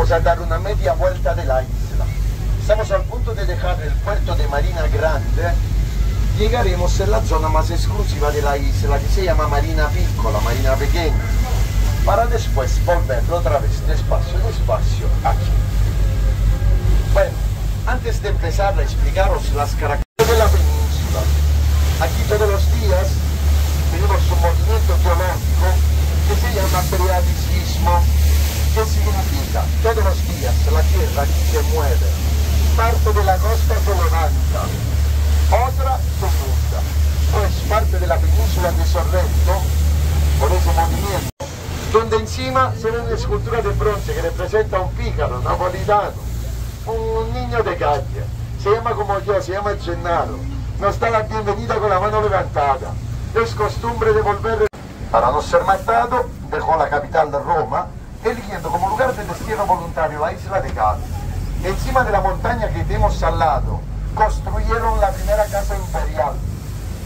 Vamos a dar una media vuelta de la isla. Estamos al punto de dejar el puerto de Marina Grande. Llegaremos en la zona más exclusiva de la isla que se llama Marina Piccola, Marina Pequeña. Para después volver otra vez despacio, despacio, aquí. Bueno, antes de empezar a explicaros las características de la península, aquí todos los días tenemos un movimiento geológico que se llama periodicismo. Todos los días la tierra se mueve, parte de la costa se levanta, otra se. Pues parte de la península de Sorrento, por ese movimiento, donde encima se ve una escultura de bronce que representa un pícaro napolitano un niño de calle, se llama como yo, se llama Gennaro, nos da la bienvenida con la mano levantada. Es costumbre de volver, para no ser matado, dejó la capital de Roma, eligiendo como lugar de destino voluntario la isla de Cádiz. Encima de la montaña que tenemos al lado, construyeron la primera casa imperial,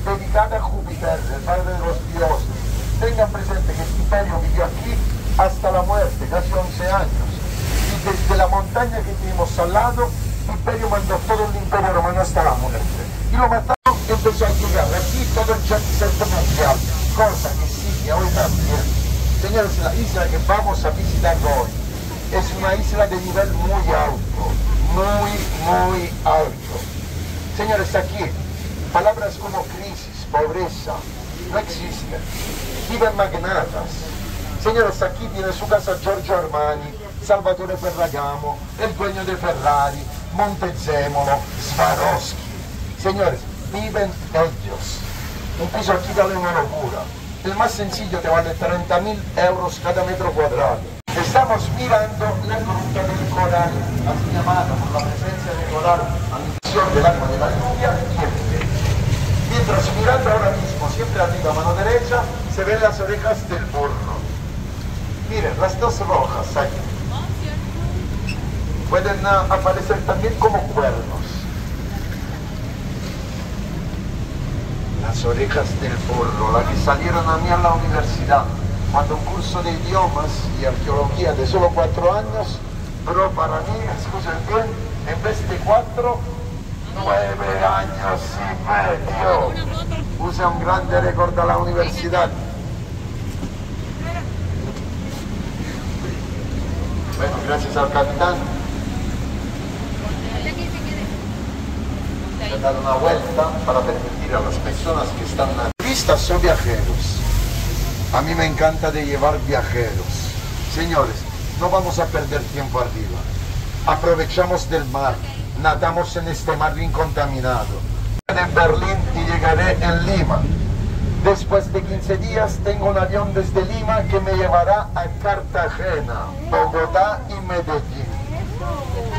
dedicada a Júpiter, el padre de los dioses. Tengan presente que este imperio vivió aquí hasta la muerte, casi 11 años y desde la montaña que tenemos al lado, Imperio mandó todo el Imperio Romano hasta la muerte. Y lo mataron y empezó a llegar aquí todo el set mundial, cosa que sigue hoy también. Señores, la isla que vamos a visitar hoy es una isla de nivel muy alto, muy, muy alto. Señores, aquí palabras como crisis, pobreza, no existen. Viven magnatas. Señores, aquí tiene su casa Giorgio Armani, Salvatore Ferragamo, el dueño de Ferrari, Montezemolo, Swarovski. Señores, viven ellos. Un piso aquí vale una locura. El más sencillo te vale 30 mil euros cada metro cuadrado. Estamos mirando la gruta del coral, así llamada por la presencia de coral a misión del agua de la lluvia y. Mientras mirando ahora mismo, siempre arriba mano derecha, se ven las orejas del burro. Miren, las dos rojas aquí pueden uh, aparecer también como cuernos. Las orejas del burro, las que salieron a mí a la universidad, cuando un curso de idiomas y arqueología de solo cuatro años, pero para mí, escuchen bien, en vez de cuatro, nueve años y medio. Puse un grande récord a la universidad. Bueno, gracias al capitán. Dar una vuelta para permitir a las personas que están turistas son viajeros. A mí me encanta de llevar viajeros. Señores, no vamos a perder tiempo arriba. Aprovechamos del mar, nadamos en este mar incontaminado. En Berlín y llegaré en Lima. Después de 15 días tengo un avión desde Lima que me llevará a Cartagena, Bogotá y Medellín.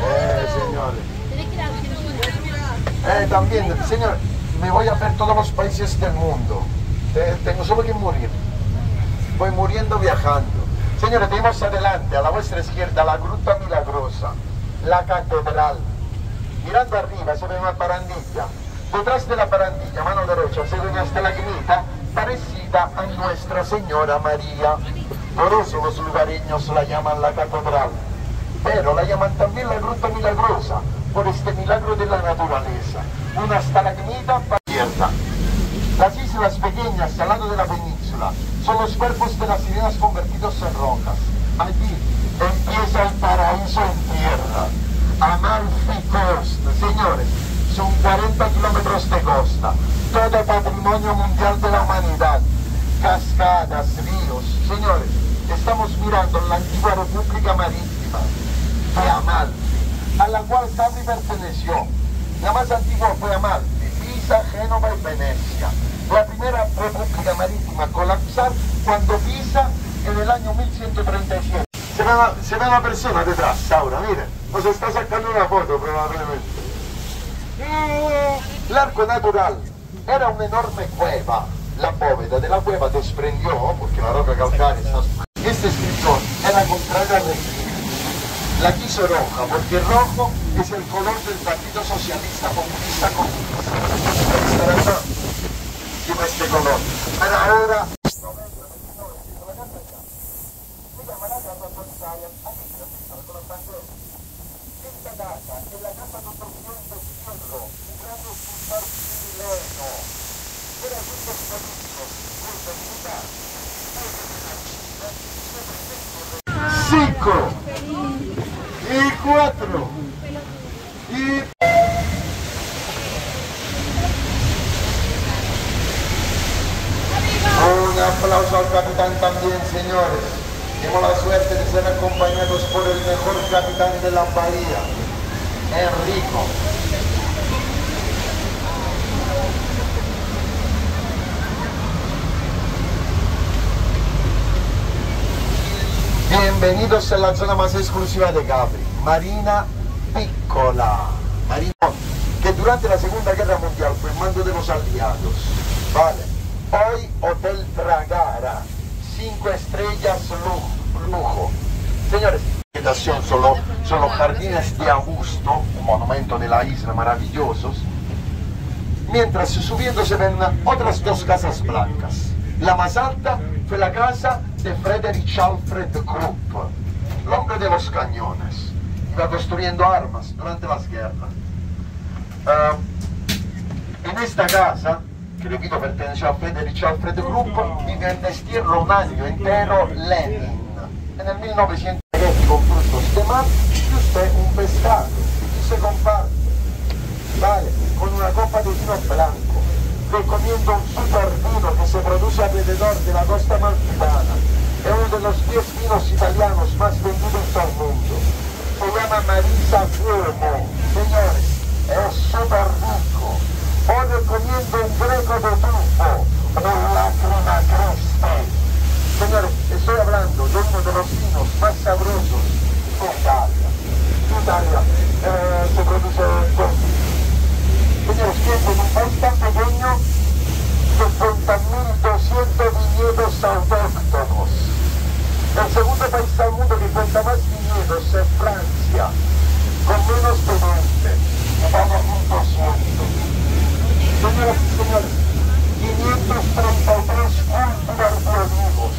Eh, señores. Eh, también, señor, me voy a ver todos los países del mundo. Eh, tengo solo que morir. Voy muriendo viajando. Señores, tenemos adelante, a la vuestra izquierda, la Gruta Milagrosa, la Catedral. Mirando arriba se ve una parandilla. Detrás de la parandilla, mano derecha, se ve una estalagmita parecida a Nuestra Señora María. Por eso los lugareños la llaman la Catedral. Pero la llaman también la Gruta Milagrosa, por este milagro de la naturaleza. Una estalagmita abierta. Las islas pequeñas al lado de la península son los cuerpos de las sirenas convertidos en rocas. Allí empieza el paraíso en tierra. Amalfi Coast, señores, son 40 kilómetros de costa, todo patrimonio mundial de la humanidad, cascadas, ríos. Señores, estamos mirando la antigua República Marítima de Amalfi, a la cual Capri perteneció. La más antigua fue Amalfi, Pisa, Génova y Venecia. La primera república marítima a colapsar cuando Pisa en el año 1137. Se ve, una, se ve una persona detrás, Saura, mire, nos está sacando una foto probablemente. Mm, L'arco natural era un'enorme cueva. La bóveda de la cueva desprendió, porque la roca calcárea está... Este escritor era contrario al régimen. La quiso roja, porque rojo es el color del Partido Socialista Comunista Comunista. Tiene este color. Pero ahora... Cinco cuatro. Y un aplauso al capitán también señores. Tenemos la suerte de ser acompañados por el mejor capitán de la bahía Enrico. Bienvenidos a la zona más exclusiva de Gabri, Marina Piccola, Marina, que durante la Segunda Guerra Mundial fue mando de los aliados. Vale, hoy Hotel Tragara, 5 estrellas lujo. Señores, vegetación solo, son los jardines de Augusto, un monumento de la isla maravillosos, mientras subiendo se ven otras dos casas blancas. La más alta fue la casa de Frederick Alfred Krupp, el hombre de los cañones. Iba construyendo armas durante las guerras. Ah, en esta casa, que repito pertenece a Frederick Alfred Krupp, vive en destierro un año entero Lenin. En el 1900 con frutos de mar y un pescado. Y se comparte. Vale, con una copa de vino blanco, recomiendo un super vino que se produce alrededor de la costa malfitana. Es uno de los 10 vinos italianos más vendidos al mundo. Llama Marisa Fumo. Señores, es super rico. Hoy recomiendo un greco de tufo, un lacrima creste. Señores, estoy hablando de uno de los vinos más sabrosos de Italia. En Italia eh, se produce così. Señores, tiene un país tan pequeño, 60.200 viñedos autóctonos. El segundo país al mundo que cuenta más viñedos con menos de 20. Italia 1.200. Señoras y señores, 533 cultivars biodivos.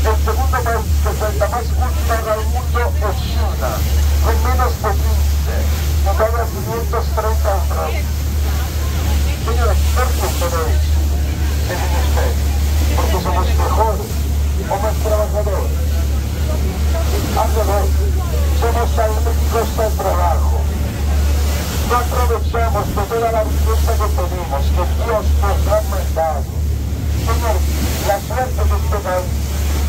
El segundo país que cuenta más cultivar al mundo es China, con menos de 15. Italia 533. Señores, ¿por qué todo eso? Según usted, porque somos mejores o más trabajadores. Al revés, somos alérgicos al trabajo. No aprovechamos de toda la riqueza que tenemos, que Dios nos ha mandado. Señores, la suerte de este país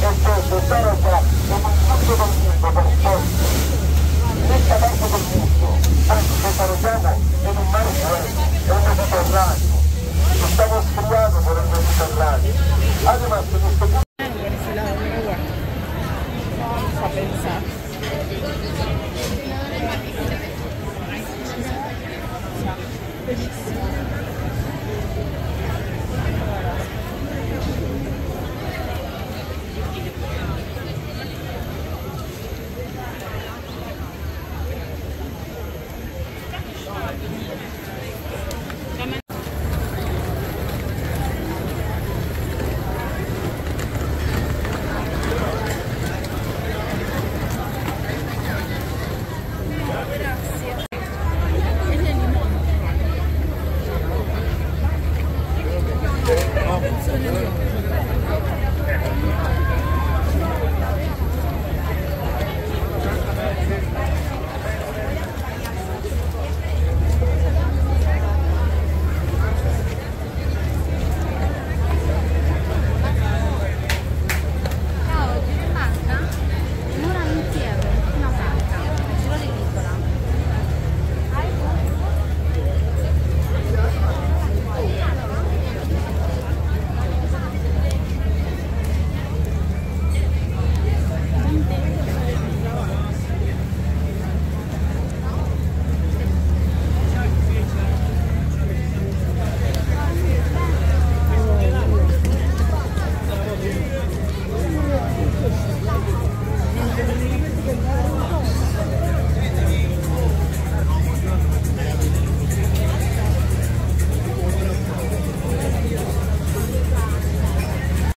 es estar acá en un punto del mundo